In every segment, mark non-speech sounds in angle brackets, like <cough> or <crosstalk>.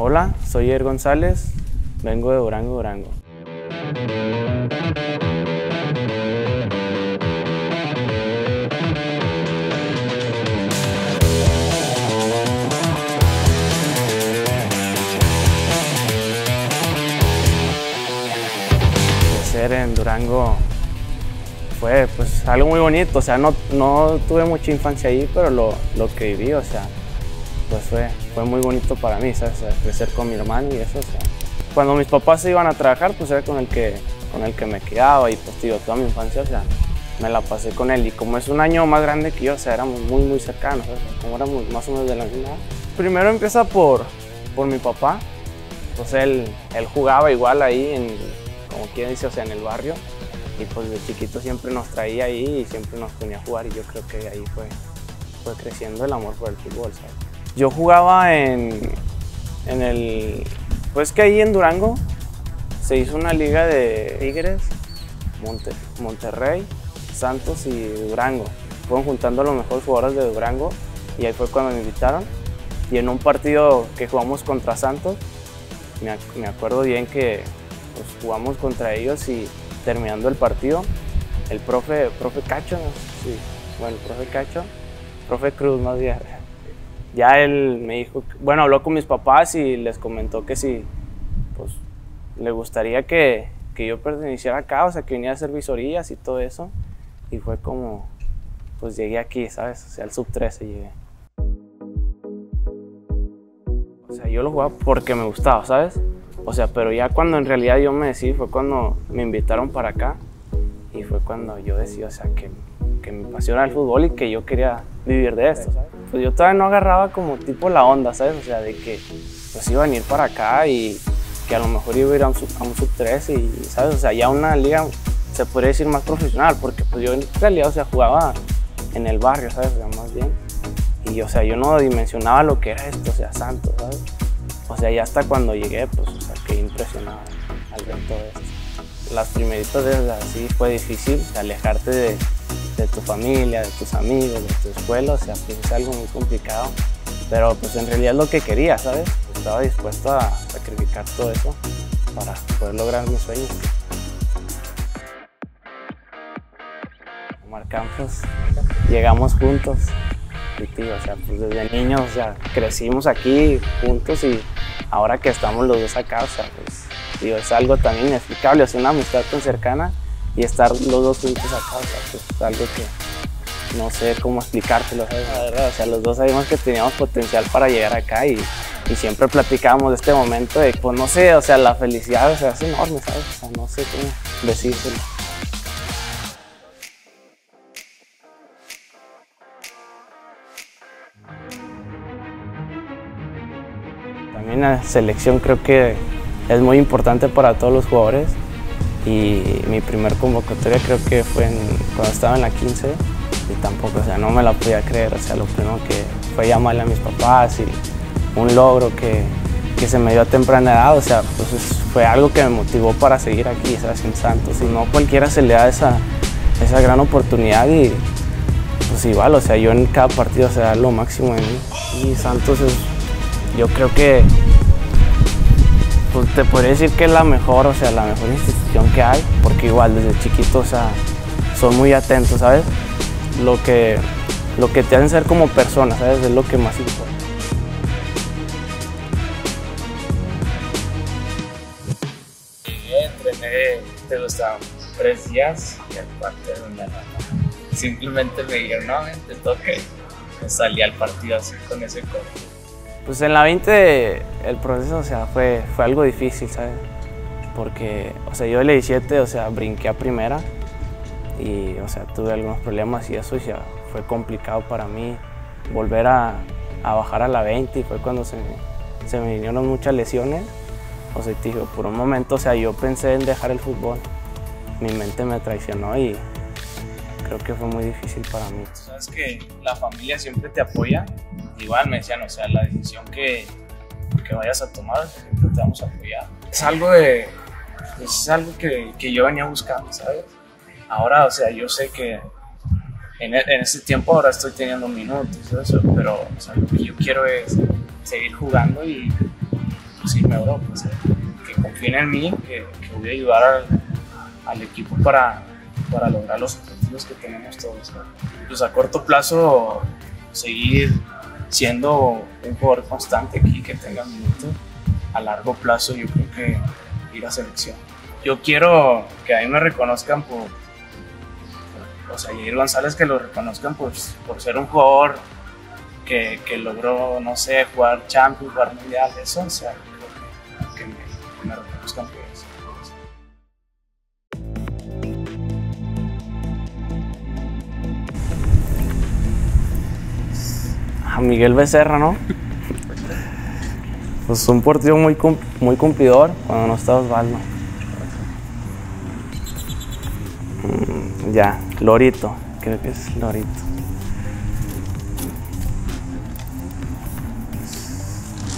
Hola, soy Er González, vengo de Durango, Durango. Ser en Durango fue pues algo muy bonito, o sea, no, no tuve mucha infancia ahí, pero lo, lo que viví, o sea, pues fue, fue muy bonito para mí, ¿sabes? crecer con mi hermano y eso, sea, cuando mis papás se iban a trabajar, pues era con el que, con el que me quedaba y pues digo, toda mi infancia, o sea, me la pasé con él y como es un año más grande que yo, o sea, éramos muy, muy cercanos, ¿sabes? como éramos más o menos de la misma. Primero empieza por, por mi papá, pues él, él jugaba igual ahí, en, como quien dice, o sea, en el barrio y pues de chiquito siempre nos traía ahí y siempre nos ponía a jugar y yo creo que ahí fue, fue creciendo el amor por el fútbol, ¿sabes? Yo jugaba en, en el, pues que ahí en Durango se hizo una liga de Tigres, Monte, Monterrey, Santos y Durango. Fueron juntando a los mejores jugadores de Durango y ahí fue cuando me invitaron. Y en un partido que jugamos contra Santos, me, me acuerdo bien que pues, jugamos contra ellos y terminando el partido, el profe, profe Cacho, sí, bueno, el profe Cacho, profe Cruz más bien, ya él me dijo, bueno, habló con mis papás y les comentó que si, pues, le gustaría que, que yo perteneciera acá, o sea, que venía a hacer visorías y todo eso, y fue como, pues llegué aquí, ¿sabes? O sea, al sub 13 llegué. O sea, yo lo jugaba porque me gustaba, ¿sabes? O sea, pero ya cuando en realidad yo me decidí fue cuando me invitaron para acá y fue cuando yo decidí, o sea, que, que me apasiona el fútbol y que yo quería vivir de esto, ¿sabes? Pues yo todavía no agarraba como tipo la onda, ¿sabes? O sea, de que pues iban a ir para acá y que a lo mejor iba a ir a un sub, a un sub 13 y, ¿sabes? O sea, ya una liga se podría decir más profesional porque pues yo en realidad, o sea, jugaba en el barrio, ¿sabes? O sea, más bien. Y, o sea, yo no dimensionaba lo que era esto, o sea, santo, ¿sabes? O sea, ya hasta cuando llegué, pues, o sea, quedé impresionado al ver todo esto. Las primeritas veces así fue difícil, alejarte de, tu familia, de tus amigos, de tu escuela, o sea, pues es algo muy complicado. Pero pues en realidad es lo que quería, ¿sabes? Estaba dispuesto a sacrificar todo eso para poder lograr mis sueños. Omar Campos, llegamos juntos. Y tío, o sea, pues desde niños, o crecimos aquí juntos y ahora que estamos los dos acá, o sea, pues, digo, es algo también inexplicable, es una amistad tan cercana y estar los dos juntos acá, o pues es algo que no sé cómo explicártelo. La verdad, o sea, los dos sabíamos que teníamos potencial para llegar acá y, y siempre platicábamos de este momento de, pues no sé, o sea, la felicidad, o sea, es enorme, ¿sabes? O sea, no sé cómo decírselo. También la selección creo que es muy importante para todos los jugadores y mi primer convocatoria creo que fue cuando estaba en la 15 y tampoco, o sea, no me la podía creer, o sea, lo primero que fue llamarle a mis papás y un logro que, que se me dio a temprana edad, o sea, pues fue algo que me motivó para seguir aquí, ¿sabes? En Santos, y no cualquiera se le da esa, esa gran oportunidad y pues igual, o sea, yo en cada partido se da lo máximo en mí y Santos yo creo que pues te podría decir que es la mejor, o sea, la mejor institución que hay, porque igual desde chiquito, o sea, son muy atentos, ¿sabes? Lo que, lo que te hacen ser como persona, ¿sabes? Es lo que más importa. Entrené, te gustaban tres días y al cuarto de la Simplemente me dijeron, no, te toque. Me salí al partido así con ese corte. Pues en la 20 el proceso, o sea, fue, fue algo difícil, ¿sabes? Porque, o sea, yo de la 17, o sea, brinqué a primera y, o sea, tuve algunos problemas y eso, sea, fue complicado para mí volver a, bajar a la 20 y fue cuando se me, se me vinieron muchas lesiones. O sea, te digo, por un momento, o sea, yo pensé en dejar el fútbol. Mi mente me traicionó y creo que fue muy difícil para mí. Sabes que la familia siempre te apoya. Igual me decían, o sea, la decisión que, que vayas a tomar, siempre te vamos a apoyar. Es algo de, es algo que, que yo venía buscando, ¿sabes? Ahora, o sea, yo sé que en, en este tiempo ahora estoy teniendo minutos, eso, pero o sea, lo que yo quiero es seguir jugando y, pues, irme a Europa. Que confíen en mí, que, que voy a ayudar al, al equipo para, para, lograr los objetivos que tenemos todos. Pues a corto plazo, seguir siendo un jugador constante aquí, que tenga minutos. A largo plazo, yo creo que ir a selección. Yo quiero que a mí me reconozcan por, o sea, Jair González que lo reconozcan por, por ser un jugador que, que, logró, no sé, jugar Champions, jugar Mundial, eso, o sea, creo que, me, reconozcan A Miguel Becerra, ¿no? Pues un partido muy, muy cumplidor cuando no está Osvaldo. Ya, Lorito, creo que es Lorito.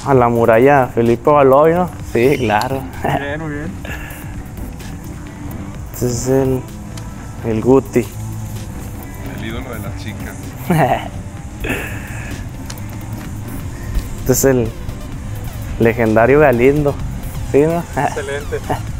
A la muralla, Felipe Baloy, ¿no? Sí, claro. Muy bien, muy bien. <laughs> Este es el, el Guti. El ídolo de las chicas. <laughs> Este es el legendario Galindo. ¿Sí, no? Excelente. <laughs>